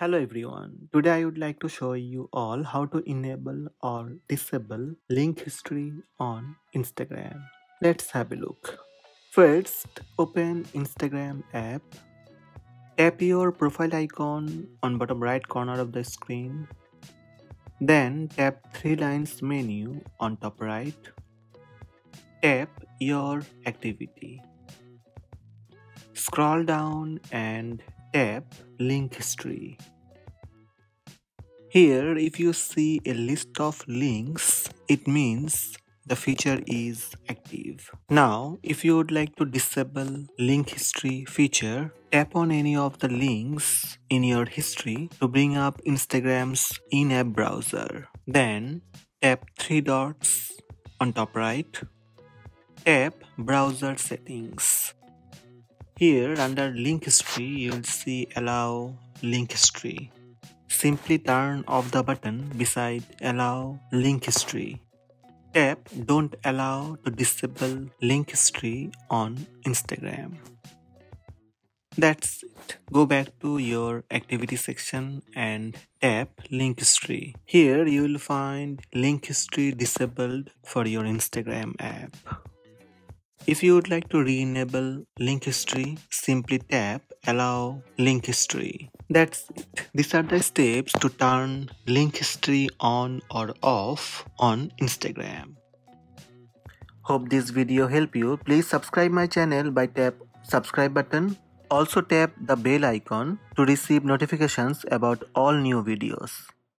Hello everyone, today I would like to show you all how to enable or disable link history on Instagram. Let's have a look. First, open Instagram app. Tap your profile icon on bottom right corner of the screen. Then tap three lines menu on top right. Tap your activity. Scroll down and tap link history. Here if you see a list of links it means the feature is active. Now if you would like to disable link history feature tap on any of the links in your history to bring up Instagram's in-app browser. Then tap three dots on top right. Tap browser settings. Here under link history you will see allow link history. Simply turn off the button beside allow link history. Tap don't allow to disable link history on Instagram. That's it. Go back to your activity section and tap link history. Here you will find link history disabled for your Instagram app. If you would like to re-enable link history, simply tap allow link history. That's it. These are the steps to turn link history on or off on Instagram. Hope this video help you. Please subscribe my channel by tap subscribe button. Also tap the bell icon to receive notifications about all new videos.